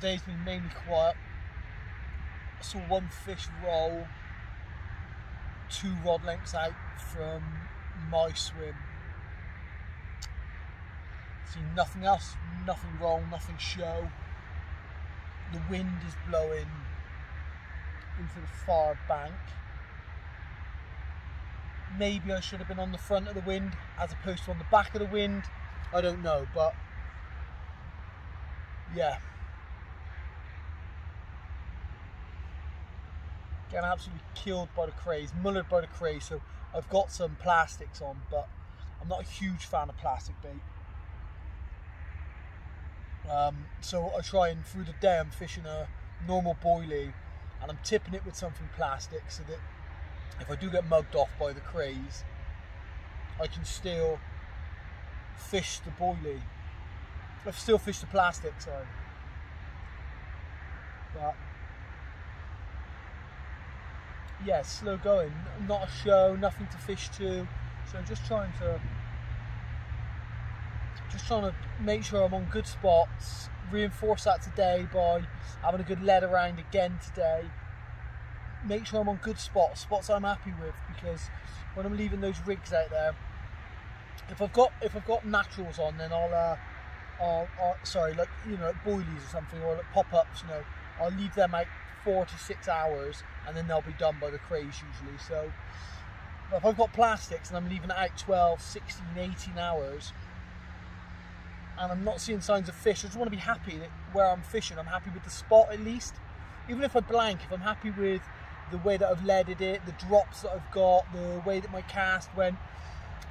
today's been mainly quiet. I saw one fish roll two rod lengths out from my swim. See nothing else, nothing wrong, nothing show. The wind is blowing into the far bank. Maybe I should have been on the front of the wind as opposed to on the back of the wind. I don't know, but yeah. Getting absolutely killed by the crays, mullered by the crays. So I've got some plastics on, but I'm not a huge fan of plastic bait. Um, so I try and through the day I'm fishing a normal boilie and I'm tipping it with something plastic so that if I do get mugged off by the crays, I can still fish the boilie. I've still fish the plastic, sorry. But yeah, slow going. Not a show, nothing to fish to. So just trying to just trying to make sure I'm on good spots. Reinforce that today by having a good lead around again today. Make sure I'm on good spots, spots I'm happy with, because when I'm leaving those rigs out there, if I've got if I've got naturals on, then I'll, uh, I'll, I'll sorry, like you know, like boilies or something, or like pop ups. You know, I'll leave them out four to six hours, and then they'll be done by the crays usually. So if I've got plastics and I'm leaving it out 12, 16, 18 hours, and I'm not seeing signs of fish, I just want to be happy that where I'm fishing, I'm happy with the spot at least. Even if I blank, if I'm happy with the way that I've leaded it, the drops that I've got, the way that my cast went,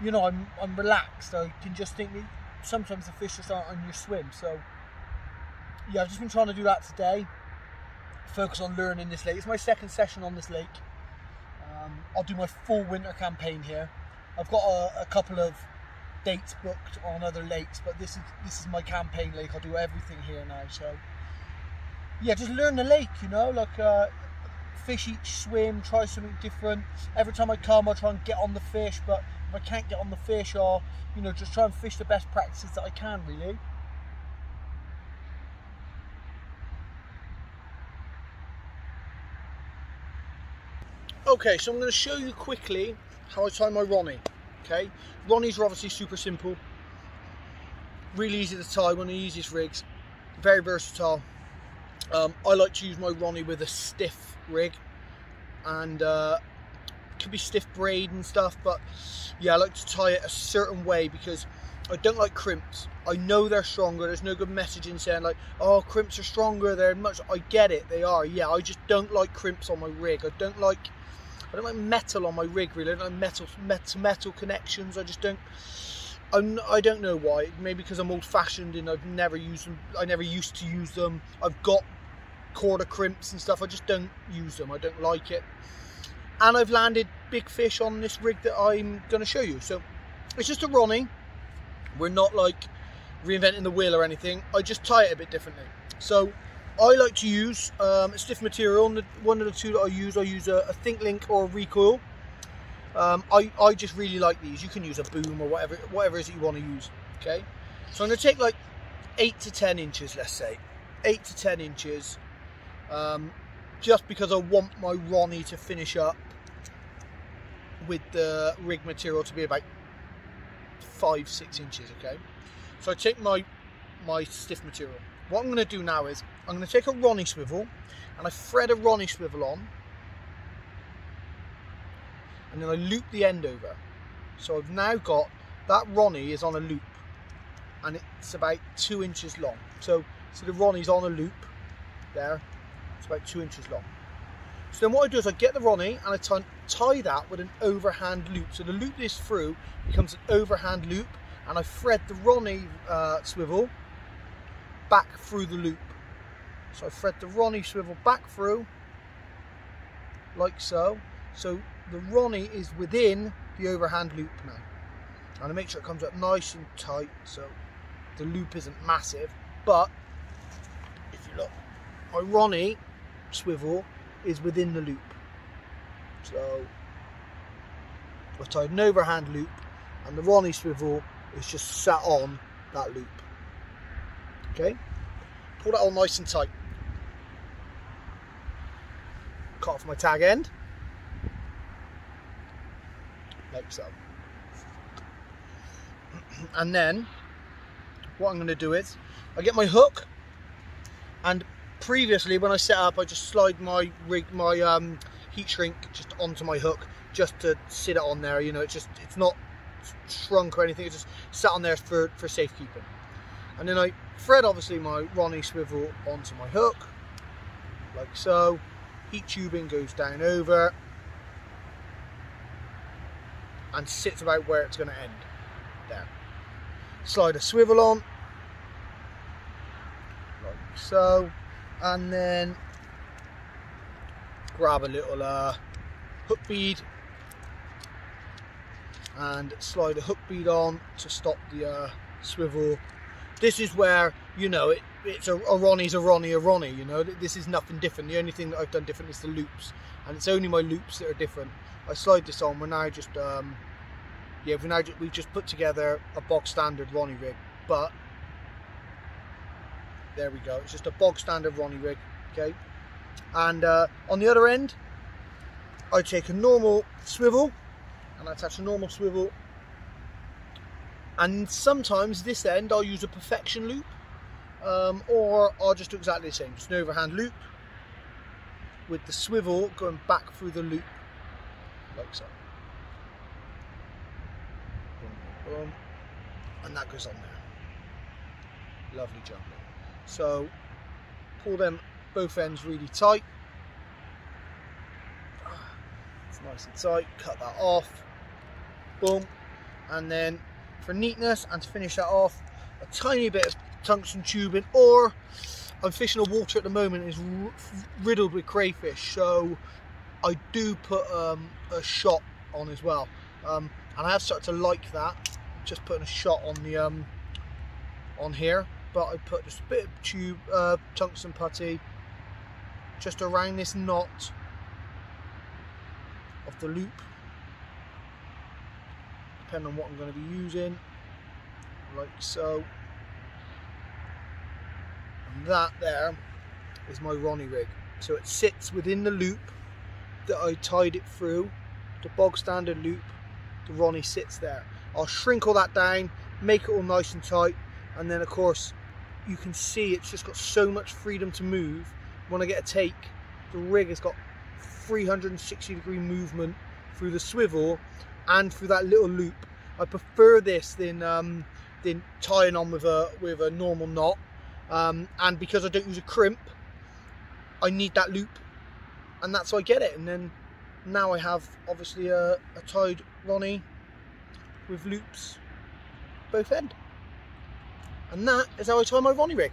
you know, I'm I'm relaxed. I can just think that sometimes the fish just aren't on your swim. So yeah, I've just been trying to do that today. Focus on learning this lake. It's my second session on this lake. Um, I'll do my full winter campaign here. I've got a, a couple of dates booked on other lakes, but this is this is my campaign lake. I'll do everything here now. So yeah, just learn the lake. You know, like uh, fish each swim, try something different. Every time I come, I try and get on the fish, but if I can't get on the fish, or you know, just try and fish the best practices that I can. Really. Okay, so I'm going to show you quickly how I tie my Ronnie. Okay, Ronnies are obviously super simple, really easy to tie, one of the easiest rigs, very versatile. Um, I like to use my Ronnie with a stiff rig and uh, could be stiff braid and stuff, but yeah, I like to tie it a certain way because I don't like crimps. I know they're stronger. There's no good messaging saying like, oh, crimps are stronger. They're much. I get it. They are. Yeah, I just don't like crimps on my rig. I don't like I don't like metal on my rig really. I don't like metal metal metal connections. I just don't. I'm, I don't know why. Maybe because I'm old-fashioned and I've never used them. I never used to use them. I've got Korda crimps and stuff. I just don't use them. I don't like it. And I've landed big fish on this rig that I'm going to show you. So it's just a Ronnie. We're not like reinventing the wheel or anything. I just tie it a bit differently. So I like to use um, stiff material. One of the two that I use, I use a, a ThinkLink or a Recoil. Um, I, I just really like these. You can use a boom or whatever whatever it is that you want to use. Okay, so I'm going to take like eight to ten inches, let's say, eight to ten inches, um, just because I want my Ronnie to finish up with the rig material to be about five six inches. Okay, so I take my my stiff material what I'm going to do now is I'm going to take a Ronnie swivel and I thread a Ronnie swivel on and then I loop the end over. So I've now got that Ronnie is on a loop and it's about two inches long. So, so the Ronnie's on a loop there, it's about two inches long. So then what I do is I get the Ronnie and I tie, that with an overhand loop. So the loop this through becomes an overhand loop and I thread the Ronnie uh, swivel back through the loop. So I thread the Ronnie swivel back through, like so. So the Ronnie is within the overhand loop now. I And I make sure it comes up nice and tight so the loop isn't massive. But if you look, my Ronnie swivel is within the loop. So I've tied an overhand loop and the Ronnie swivel is just sat on that loop. Okay, pull that all nice and tight. Cut off my tag end, like so. And then, what I'm going to do is, I get my hook, and previously when I set up, I just slide my rig, my um, heat shrink just onto my hook, just to sit it on there. You know, it's just it's not shrunk or anything. It's just sat on there for for safekeeping. And then I thread obviously my Ronnie swivel onto my hook, like so. Heat tubing goes down over and sits about where it's going to end. There. Slide a swivel on, like so, and then grab a little uh, hook bead and slide a hook bead on to stop the uh, swivel this is where you know it, it's a, a Ronnie's a Ronnie a Ronnie. You know this is nothing different. The only thing that I've done different is the loops, and it's only my loops that are different. I slide this on. We're now just um, yeah, we're now we've just put together a bog standard Ronnie rig, but there we go. It's just a bog standard Ronnie rig. Okay, and uh, on the other end, I take a normal swivel and I attach a normal swivel and sometimes this end I'll use a perfection loop um, or I'll just do exactly the same. Just an overhand loop with the swivel going back through the loop like so. Boom, boom, and that goes on there. Lovely jumping so pull them both ends really tight. It's nice and tight. Cut that off. Boom. And then for neatness and to finish that off a tiny bit of tungsten tubing or I'm fishing a water at the moment is riddled with crayfish so I do put um, a shot on as well. Um, and I have started to like that just putting a shot on the um, on here but I put just a bit of tube uh, tungsten putty just around this knot of the loop depending on what I'm going to be using. Like so and that there is my Ronnie rig. So it sits within the loop that I tied it through the bog standard loop the Ronnie sits there. I'll shrink all that down make it all nice and tight and then of course you can see it's just got so much freedom to move. When I get a take the rig has got 360 degree movement through the swivel and through that little loop. I prefer this than um, than tying on with a with a normal knot. Um, and because I don't use a crimp, I need that loop, and that's how I get it. And then now I have obviously a, a tied Ronnie with loops both end. And that is how I tie my Ronnie rig.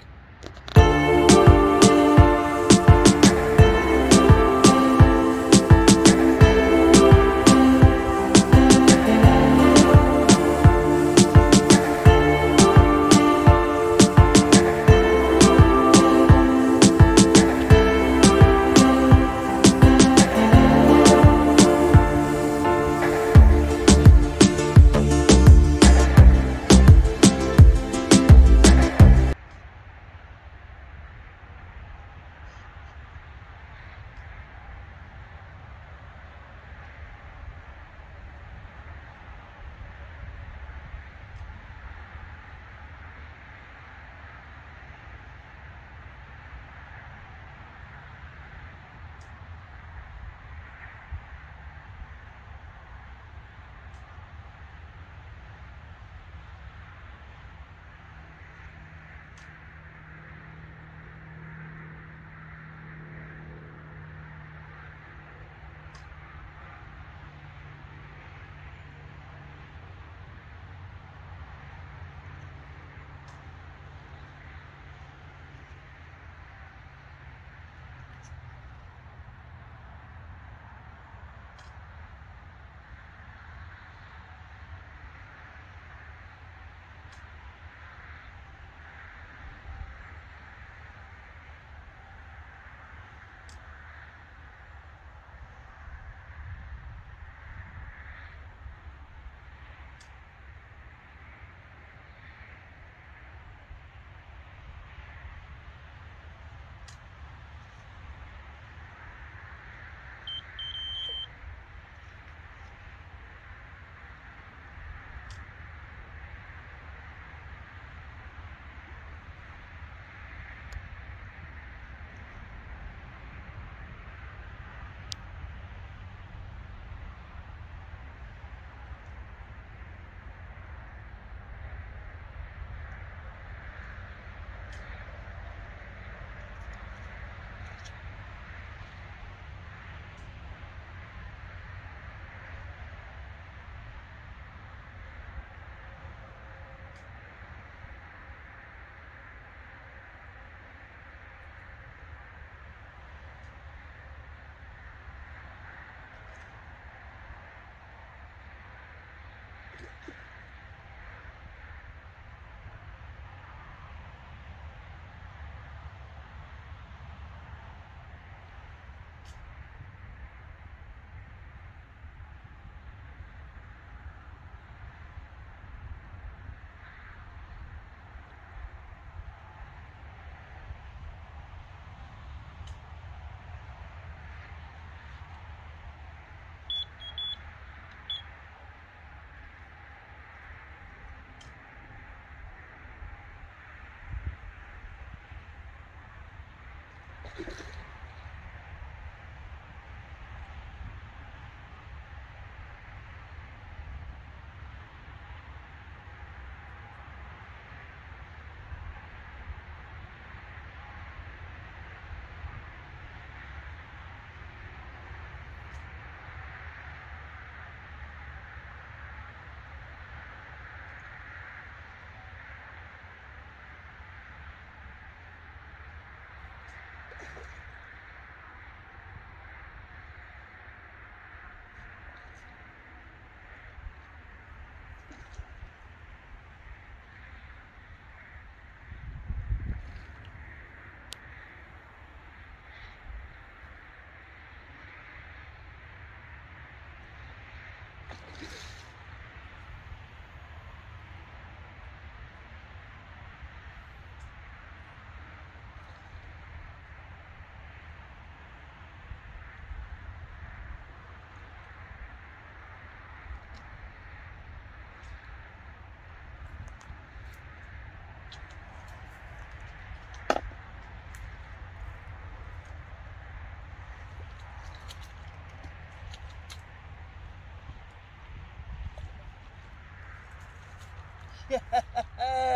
Yeah,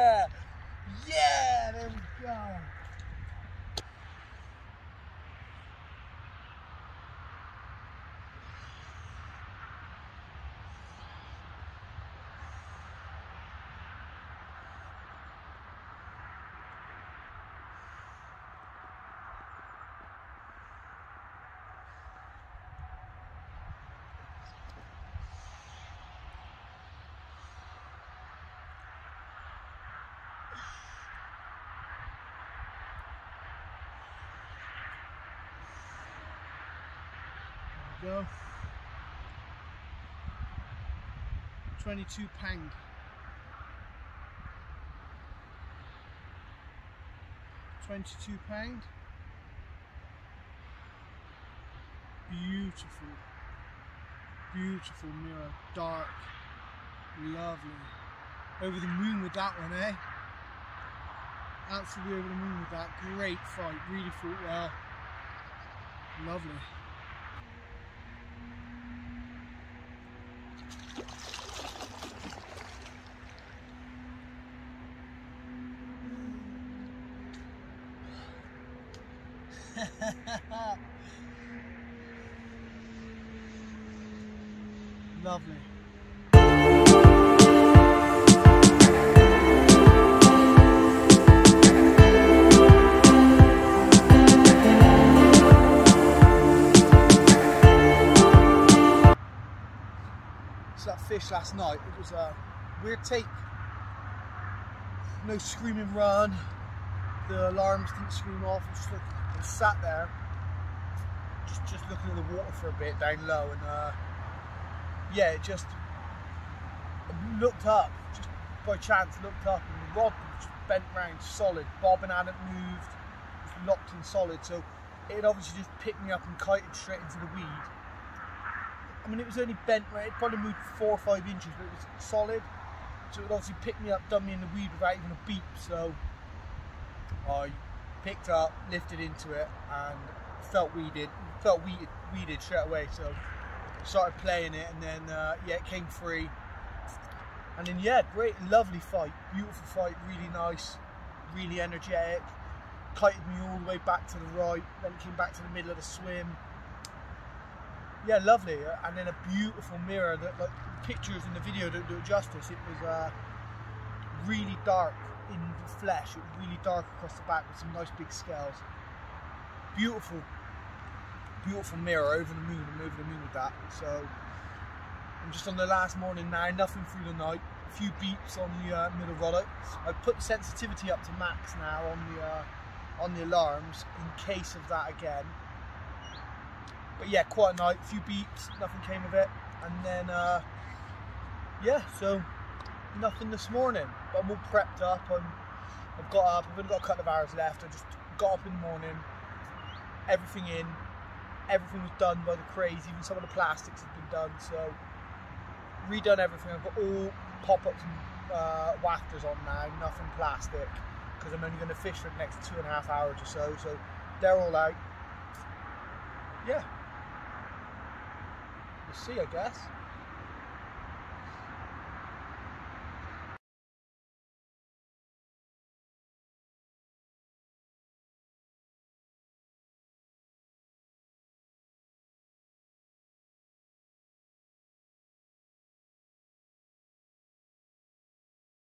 go. 22 pound. Twenty-two pound. Beautiful, beautiful mirror, dark, lovely. Over the moon with that one, eh? Absolutely over the moon with that. Great fight, really fought well. Lovely. Lovely. So that fish last night, it was a weird take. No screaming run. The alarms didn't scream off. I just, sat there, just just looking at the water for a bit down low, and uh, yeah, it just looked up, just by chance looked up, and the rod just bent round solid. Bobbin hadn't moved, it was locked in solid, so it obviously just picked me up and kited straight into the weed. I mean, it was only bent, right? It probably moved four or five inches, but it was solid. So it obviously picked me up, done me in the weed without even a beep. So I picked up, lifted into it, and felt weeded, felt weeded, weeded straight away. So started playing it, and then uh, yeah, it came free. And then yeah, great, lovely fight, beautiful fight, really nice, really energetic. Kited me all the way back to the right, then came back to the middle of the swim yeah, lovely, and then a beautiful mirror. That like pictures in the video don't do it justice. It was uh, really dark in the flesh. It was really dark across the back with some nice big scales. Beautiful, beautiful mirror over the moon. I'm over the moon with that. So I'm just on the last morning now. Nothing through the night. A few beeps on the uh, middle rod. I put sensitivity up to max now on the uh, on the alarms in case of that again. But yeah, quite a night, a few beeps, nothing came of it. And then, uh, yeah, so nothing this morning. But I'm all prepped up. I'm, I've got up, I've only got a couple of hours left. I just got up in the morning, everything in, everything was done by the crays, even some of the plastics had been done. So, redone everything. I've got all pop ups and uh, wafters on now, nothing plastic, because I'm only going to fish for the next two and a half hours or so. So, they're all out. Yeah. We'll see, I guess.